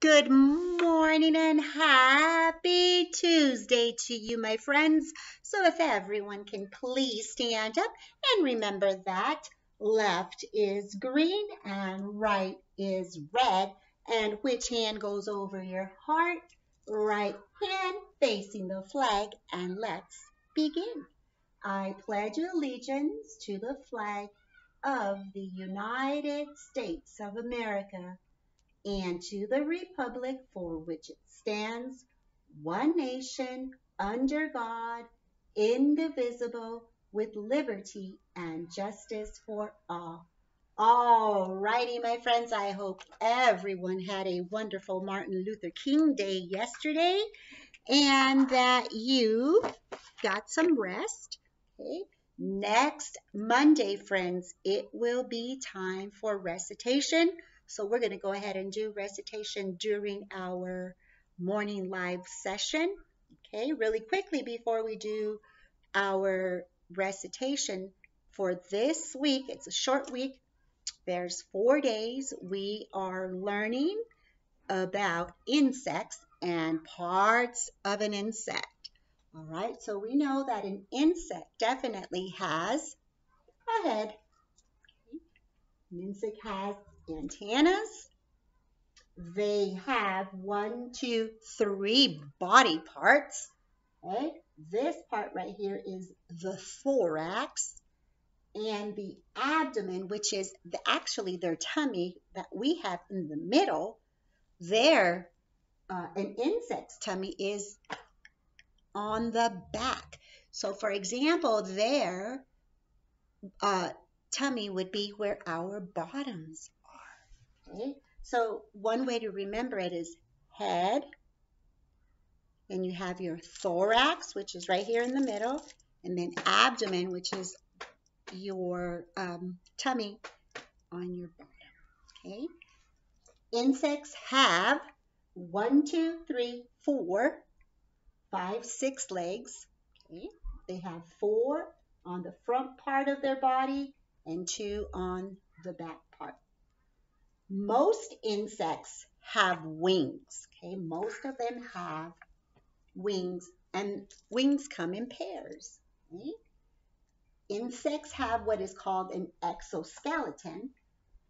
Good morning and happy Tuesday to you, my friends. So, if everyone can please stand up and remember that left is green and right is red. And which hand goes over your heart? Right hand facing the flag. And let's begin. I pledge allegiance to the flag of the United States of America and to the republic for which it stands, one nation, under God, indivisible, with liberty and justice for all. All righty, my friends, I hope everyone had a wonderful Martin Luther King Day yesterday and that you got some rest. Okay. Next Monday, friends, it will be time for recitation. So we're going to go ahead and do recitation during our morning live session. Okay, really quickly before we do our recitation for this week, it's a short week. There's four days. We are learning about insects and parts of an insect. All right, so we know that an insect definitely has a head. An insect has antennas. They have one, two, three body parts. Okay, this part right here is the thorax and the abdomen, which is the, actually their tummy that we have in the middle. There, uh, an insect's tummy is on the back. So, for example, their uh, tummy would be where our bottoms Okay? So one way to remember it is head, and you have your thorax, which is right here in the middle, and then abdomen, which is your um, tummy on your bottom. Okay? Insects have one, two, three, four, five, six legs. Okay? They have four on the front part of their body and two on the back. Most insects have wings. Okay, most of them have wings, and wings come in pairs. Okay? Insects have what is called an exoskeleton.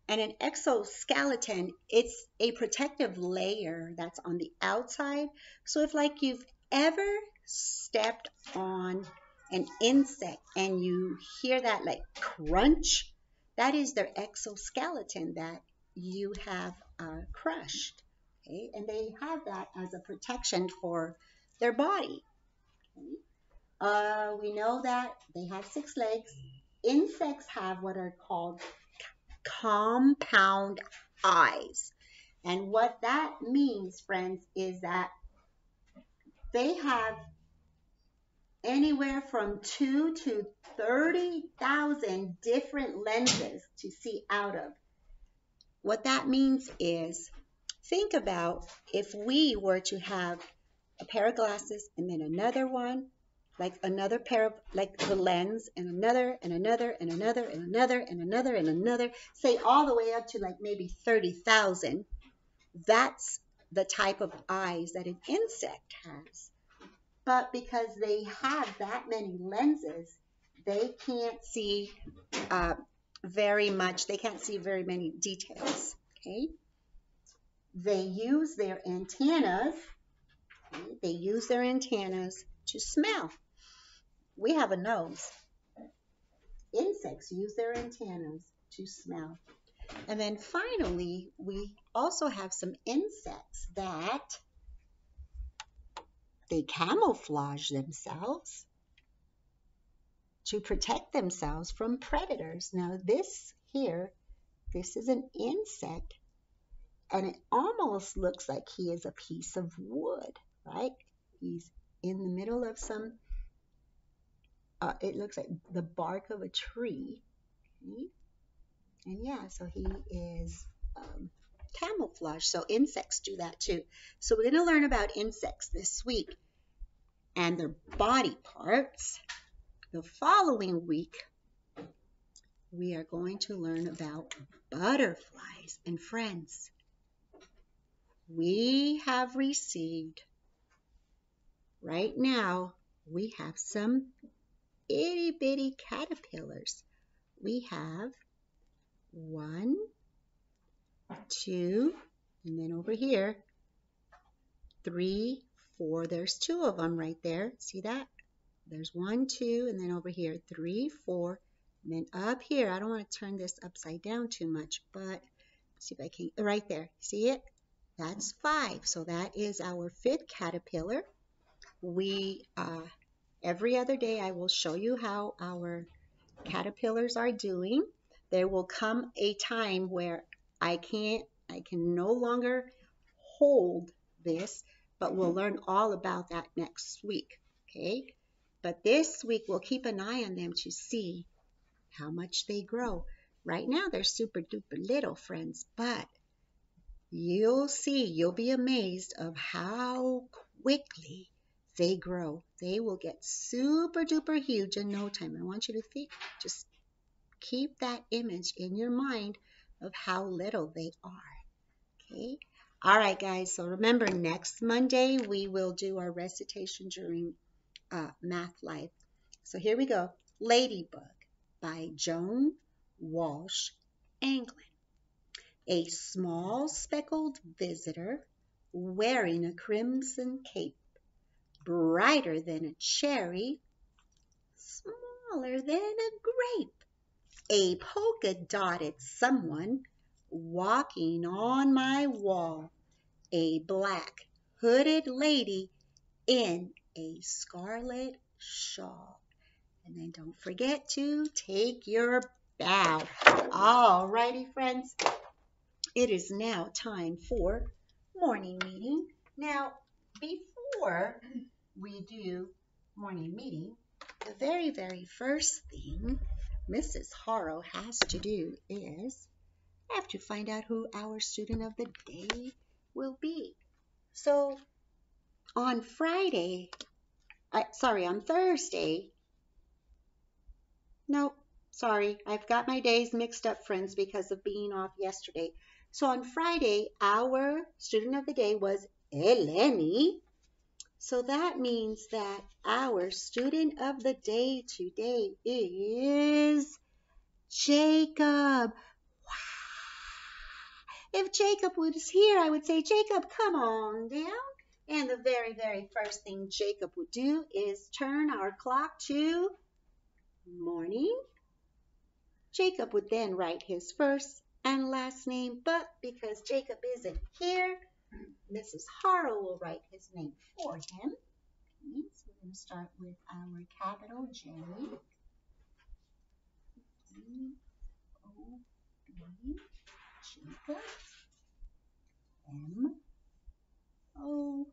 And an exoskeleton, it's a protective layer that's on the outside. So if like you've ever stepped on an insect and you hear that like crunch, that is their exoskeleton that you have uh, crushed. Okay? And they have that as a protection for their body. Okay? Uh, we know that they have six legs. Insects have what are called compound eyes. And what that means, friends, is that they have anywhere from two to 30,000 different lenses to see out of. What that means is think about if we were to have a pair of glasses and then another one, like another pair of, like the lens, and another, and another, and another, and another, and another, and another, say all the way up to like maybe 30,000. That's the type of eyes that an insect has. But because they have that many lenses, they can't see uh, very much, they can't see very many details, okay? They use their antennas, okay? they use their antennas to smell. We have a nose. Insects use their antennas to smell. And then finally, we also have some insects that they camouflage themselves to protect themselves from predators. Now, this here, this is an insect, and it almost looks like he is a piece of wood, right? He's in the middle of some, uh, it looks like the bark of a tree. And yeah, so he is um, camouflage. So insects do that too. So we're going to learn about insects this week and their body parts. The following week, we are going to learn about butterflies and friends. we have received, right now, we have some itty bitty caterpillars. We have one, two, and then over here, three, four. There's two of them right there. See that? There's one, two, and then over here, three, four, and then up here, I don't want to turn this upside down too much, but see if I can, right there, see it? That's five. So that is our fifth caterpillar. We, uh, every other day, I will show you how our caterpillars are doing. There will come a time where I can't, I can no longer hold this, but we'll learn all about that next week, okay? But this week, we'll keep an eye on them to see how much they grow. Right now, they're super duper little, friends, but you'll see, you'll be amazed of how quickly they grow. They will get super duper huge in no time. I want you to think, just keep that image in your mind of how little they are. Okay. All right, guys. So remember, next Monday we will do our recitation during uh, Math Life. So here we go. Ladybug by Joan Walsh Anglund. A small speckled visitor wearing a crimson cape, brighter than a cherry, smaller than a grape. A polka dotted someone walking on my wall. A black hooded lady in a scarlet shawl. And then don't forget to take your bow. All righty, friends. It is now time for morning meeting. Now, before we do morning meeting, the very, very first thing Mrs. Harrow has to do is have to find out who our student of the day will be. So on Friday, I, sorry, on Thursday, no, sorry, I've got my days mixed up, friends, because of being off yesterday. So on Friday, our student of the day was Eleni. So that means that our student of the day today is Jacob. Wow. If Jacob was here, I would say, Jacob, come on down. And the very, very first thing Jacob would do is turn our clock to morning. Jacob would then write his first and last name, but because Jacob isn't here, Mrs. Harrow will write his name for him. Okay, so we're going to start with our capital J. O-B. Jacob. M O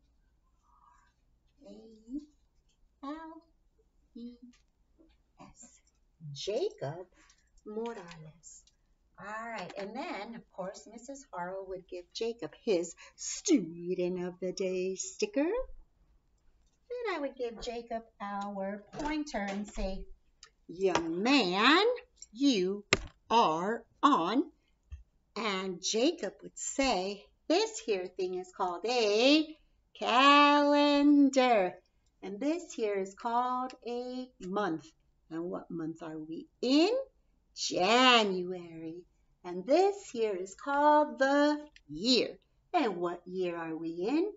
A L E S. Jacob Morales. All right, and then, of course, Mrs. Harrow would give Jacob his Student of the Day sticker. Then I would give Jacob our pointer and say, Young man, you are on and Jacob would say, this here thing is called a calendar. And this here is called a month. And what month are we in? January. And this here is called the year. And what year are we in?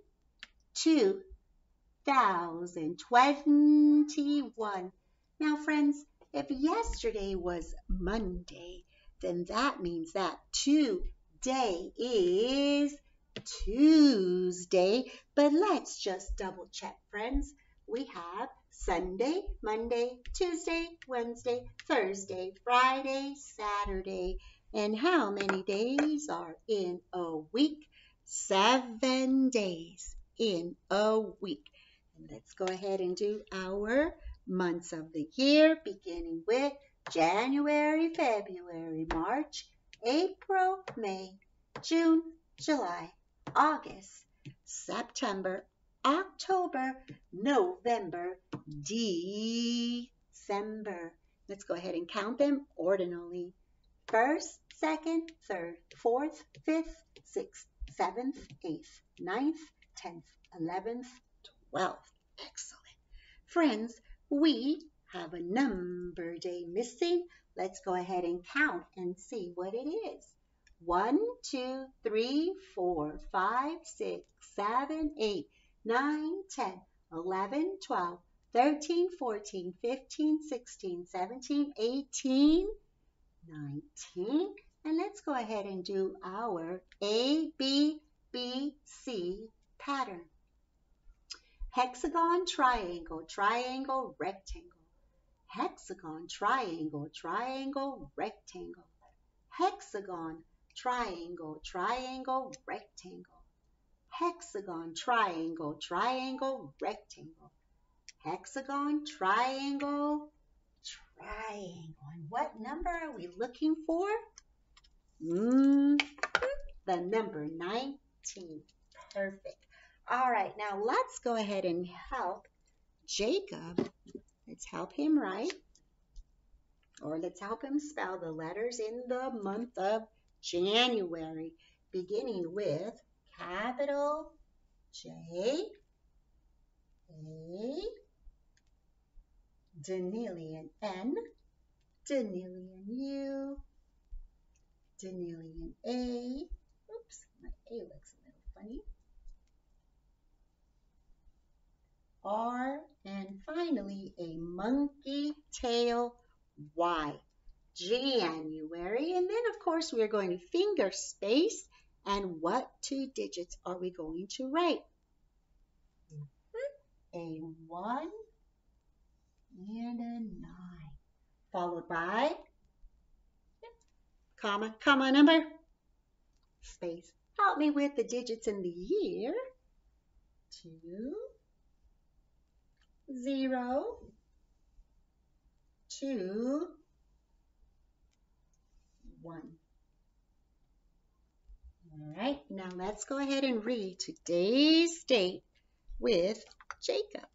2021. Now, friends, if yesterday was Monday, then that means that today is Tuesday. But let's just double check, friends. We have Sunday, Monday, Tuesday, Wednesday, Thursday, Friday, Saturday. And how many days are in a week? Seven days in a week. And let's go ahead and do our months of the year, beginning with January, February, March, April, May, June, July, August, September, October, November, December. Let's go ahead and count them ordinally. First, second, third, fourth, fifth, sixth, 7th, 8th, ninth, 10th, 11th, 12th. Excellent. Friends, we have a number day missing. Let's go ahead and count and see what it is. 1, 2, 3, 4, 5, 6, 7, 8, 9, 10, 11, 12, 13, 14, 15, 16, 17, 18, 19. And let's go ahead and do our A, B, B, C pattern. Hexagon, triangle, triangle, rectangle. Hexagon, triangle, triangle, rectangle. Hexagon, triangle, triangle, rectangle. Hexagon, triangle, triangle, rectangle. Hexagon, triangle, triangle. And what number are we looking for? Mm, the number 19. Perfect. All right, now let's go ahead and help Jacob. Let's help him write, or let's help him spell the letters in the month of January, beginning with capital J, A, Danelian N, Danelian U, Danelian A. Oops, my A looks a little funny. R, and finally a monkey tail Y. January. And then, of course, we're going to finger space. And what two digits are we going to write? A 1 and a 9. Followed by comma, comma number, space. Help me with the digits in the year. Two, zero, two, one. All right, now let's go ahead and read today's date with Jacob.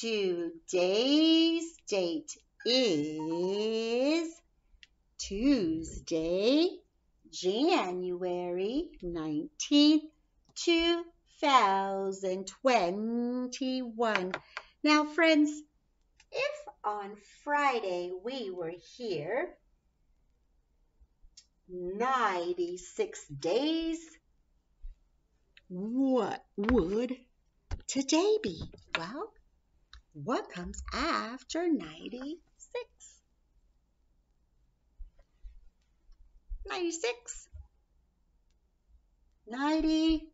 Today's date is Tuesday, January 19th, 2021. Now, friends, if on Friday we were here 96 days, what would today be? Well, what comes after 96? 96, 90,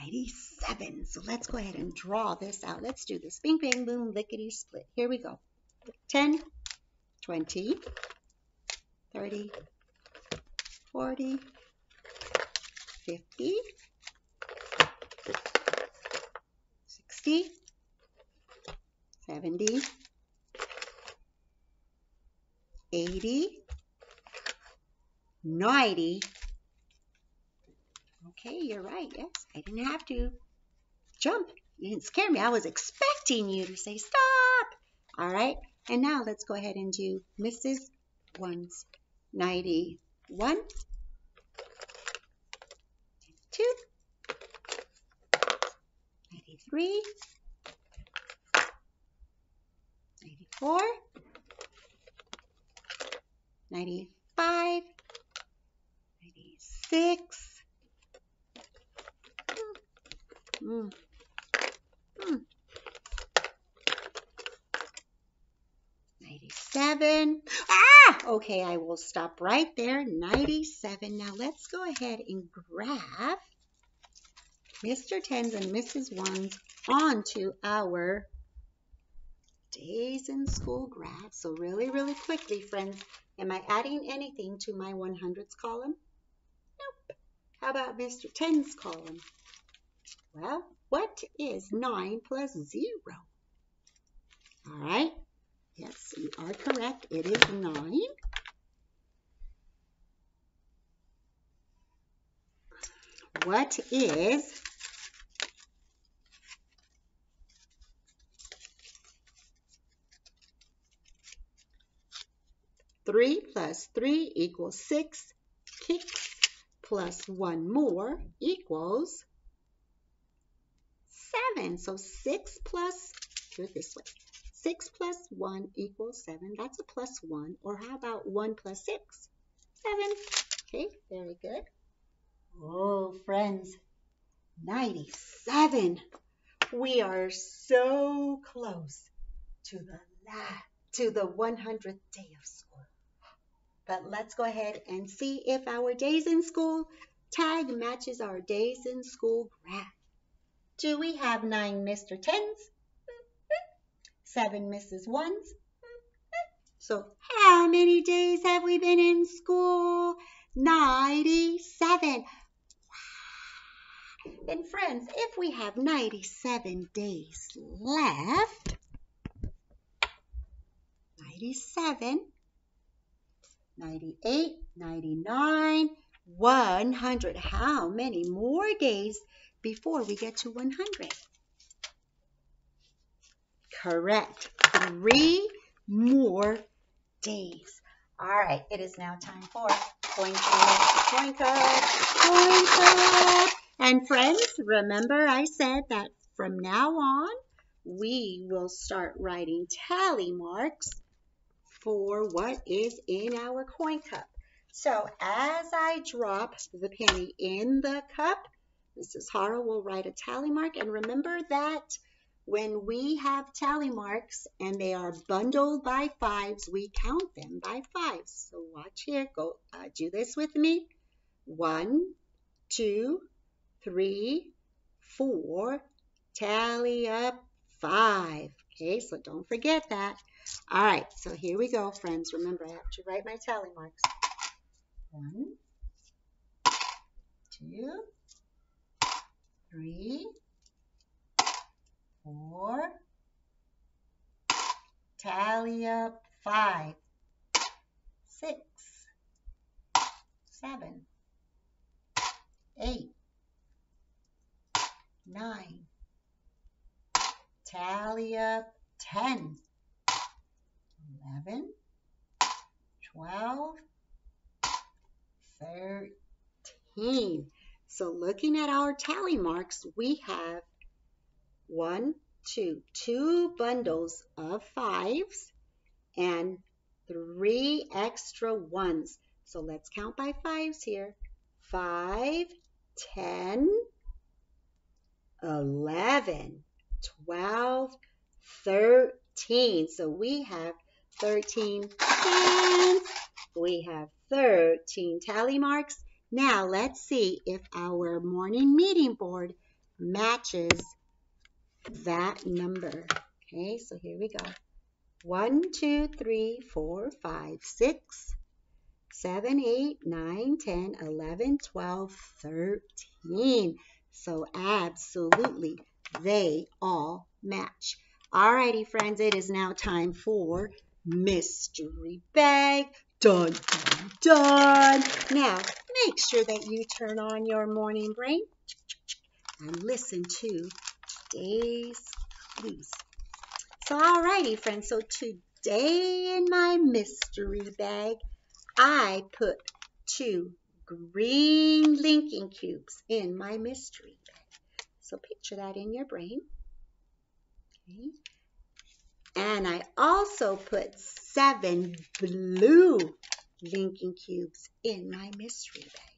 97. So let's go ahead and draw this out. Let's do this. Bing, bang, boom, lickety split. Here we go. 10, 20, 30, 40, 50, 60, 70, 80, 90. Okay, you're right. Yes, I didn't have to jump. You didn't scare me. I was expecting you to say stop. All right, and now let's go ahead and do Mrs. 190. One, two, 93, 94, 95, 96, mm. 97. Ah! Okay, I will stop right there. 97. Now let's go ahead and graph Mr. Tens and Mrs. Ones onto our days in school graph. So really, really quickly, friends, am I adding anything to my 100s column? Nope. How about Mr. 10's column? Well, what is 9 plus 0? All right. Yes, you are correct. It is 9. What is Three plus three equals six. Kicks plus 1 more equals 7. So 6 plus, do it this way. 6 plus 1 equals 7. That's a plus 1. Or how about 1 plus 6? 7. Okay, very good. Oh, friends, 97. We are so close to the last, to the 100th day of school. But let's go ahead and see if our days in school tag matches our days in school graph. Do we have nine Mr. Tens? Seven Mrs. Ones? So how many days have we been in school? 97. And friends, if we have 97 days left, 97, 98, 99, 100. How many more days before we get to 100? Correct. Three more days. All right, it is now time for coin cup, coin cup, coin cup. And friends, remember I said that from now on, we will start writing tally marks for what is in our coin cup. So as I drop the penny in the cup, Mrs. Hara will write a tally mark. And remember that when we have tally marks and they are bundled by fives, we count them by fives. So watch here. Go uh, do this with me. One, two, three, four. Tally up five. Okay, so don't forget that. All right, so here we go, friends. Remember, I have to write my tally marks. One, two, three, four, tally up five, six, seven, eight, nine, tally up ten, eleven, twelve, thirteen. So looking at our tally marks, we have one, two, two bundles of fives and three extra ones. So let's count by fives here. Five, ten, eleven, twelve, thirteen. So we have 13 tens. We have 13 tally marks. Now let's see if our morning meeting board matches that number. Okay, so here we go. 1, 2, 3, 4, 5, 6, 7, 8, 9, 10, 11, 12, 13. So absolutely, they all match. Alrighty, friends, it is now time for mystery bag. Dun, dun, dun. Now, make sure that you turn on your morning brain and listen to today's clues. So, alrighty, friends. So, today in my mystery bag, I put two green linking cubes in my mystery bag. So, picture that in your brain. Okay. And I also put seven blue linking cubes in my mystery bag.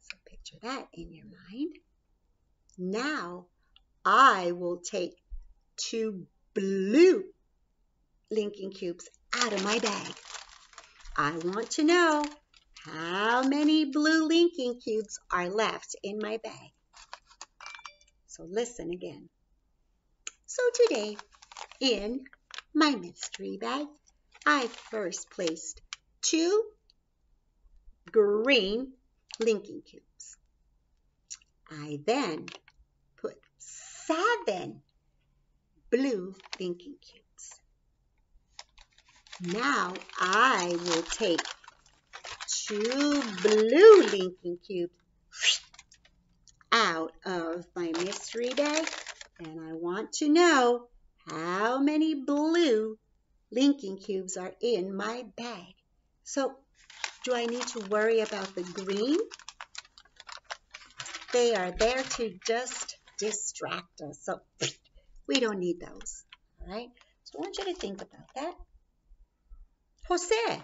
So picture that in your mind. Now I will take two blue linking cubes out of my bag. I want to know how many blue linking cubes are left in my bag. So listen again. So today, in my mystery bag, I first placed two green linking cubes. I then seven blue linking cubes. Now I will take two blue linking cubes out of my mystery bag and I want to know how many blue linking cubes are in my bag. So do I need to worry about the green they are there to just distract us. So we don't need those. All right. So I want you to think about that. Jose,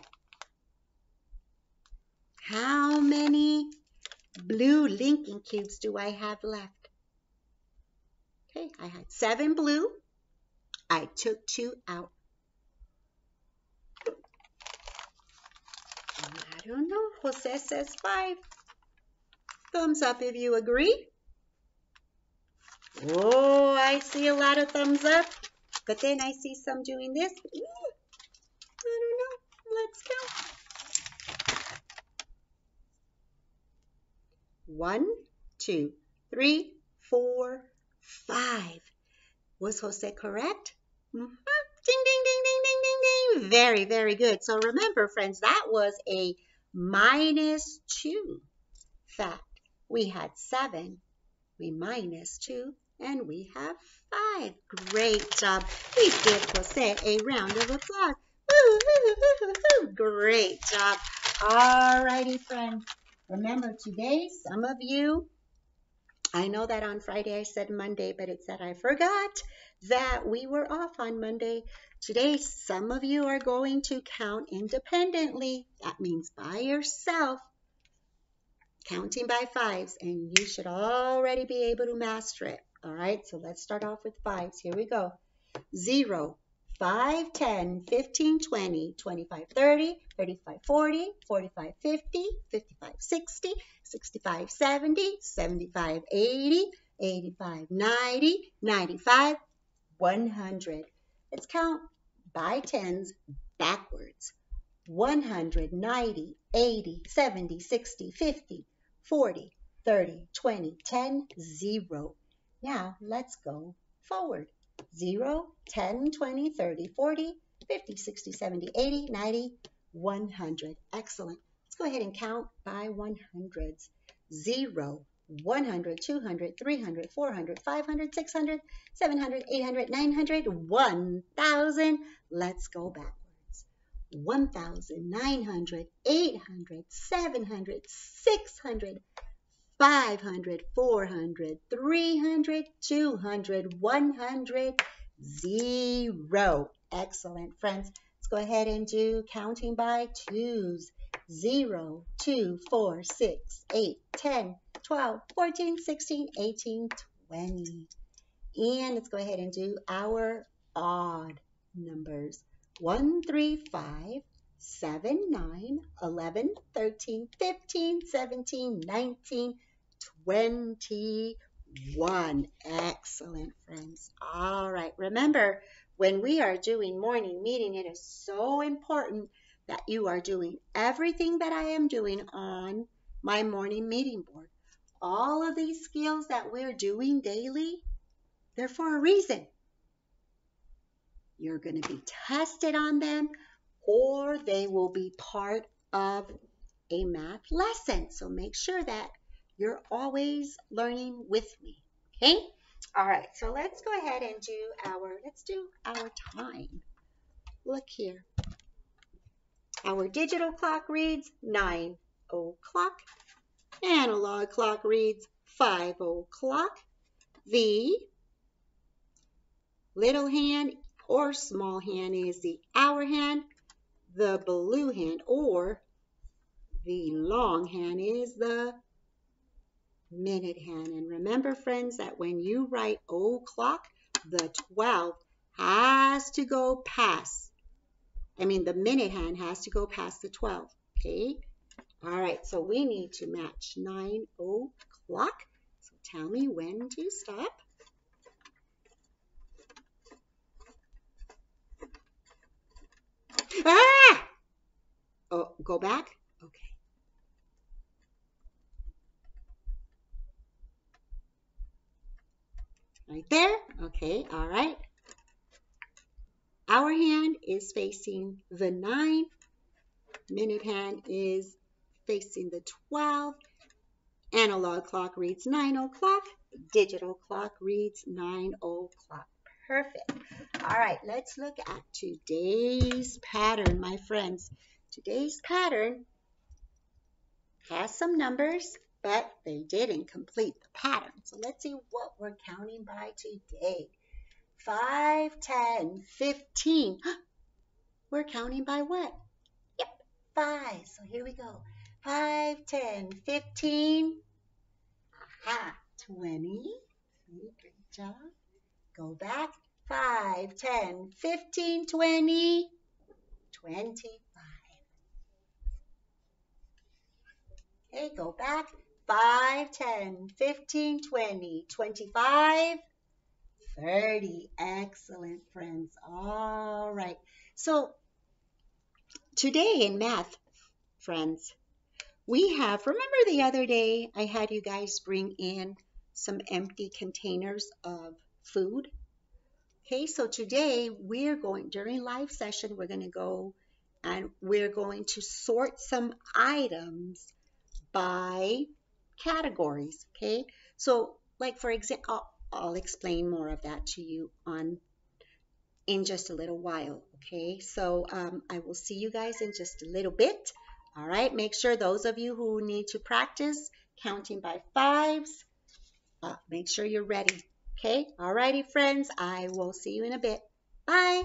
how many blue linking cubes do I have left? Okay, I had seven blue. I took two out. I don't know. Jose says five. Thumbs up if you agree. Oh, I see a lot of thumbs up. But then I see some doing this. Ooh, I don't know. Let's count. One, two, three, four, five. Was Jose correct? Mm -hmm. Ding, ding, ding, ding, ding, ding, ding. Very, very good. So remember, friends, that was a minus two fact. We had seven. We minus two and we have five. Great job. Please give Jose a round of applause. Great job. All righty, friends. Remember today, some of you, I know that on Friday I said Monday, but it said I forgot that we were off on Monday. Today, some of you are going to count independently. That means by yourself counting by fives, and you should already be able to master it. All right, so let's start off with fives. Here we go. 0, 5, 10, 15, 20, 25, 30, 35, 40, 45, 50, 55, 60, 65, 70, 75, 80, 85, 90, 95, 100. Let's count by tens backwards. 190, 80, 70, 60, 50, 40, 30, 20, 10, 0. Now let's go forward. 0, 10, 20, 30, 40, 50, 60, 70, 80, 90, 100. Excellent. Let's go ahead and count by 100s. 0, 100, 200, 300, 400, 500, 600, 700, 800, 900, 1,000. Let's go backwards. 1,900, 800, 700, 600, 500, 400, 300, 200, 100, 0. Excellent, friends. Let's go ahead and do counting by twos. 0, 2, 4, 6, 8, 10, 12, 14, 16, 18, 20. And let's go ahead and do our odd numbers. 1, 3, 5, 7, 9, 11, 13, 15, 17, 19, 21. Excellent, friends. All right. Remember, when we are doing morning meeting, it is so important that you are doing everything that I am doing on my morning meeting board. All of these skills that we're doing daily, they're for a reason. You're going to be tested on them or they will be part of a math lesson. So make sure that you're always learning with me. Okay? All right, so let's go ahead and do our, let's do our time. Look here. Our digital clock reads 9 o'clock. Analog clock reads 5 o'clock. The little hand or small hand is the hour hand. The blue hand or the long hand is the minute hand. And remember, friends, that when you write o'clock, the 12 has to go past. I mean, the minute hand has to go past the 12. Okay? All right, so we need to match 9 o'clock. So tell me when to stop. Ah! Oh, go back. Right there. Okay, all right. Hour hand is facing the 9. Minute hand is facing the 12. Analog clock reads 9 o'clock. Digital clock reads 9 o'clock. Perfect. All right, let's look at today's pattern, my friends. Today's pattern has some numbers but they didn't complete the pattern. So let's see what we're counting by today. 5, 10, 15. We're counting by what? Yep, 5. So here we go. 5, 10, 15. Aha, 20. Good job. Go back. 5, 10, 15, 20, 25. Okay, go back. 5, 10, 15, 20, 25, 30. Excellent, friends. All right. So today in math, friends, we have, remember the other day I had you guys bring in some empty containers of food? Okay, so today we're going, during live session, we're going to go and we're going to sort some items by categories. Okay, so like for example, I'll, I'll explain more of that to you on in just a little while. Okay, so um, I will see you guys in just a little bit. All right, make sure those of you who need to practice counting by fives, uh, make sure you're ready. Okay, all righty, friends. I will see you in a bit. Bye.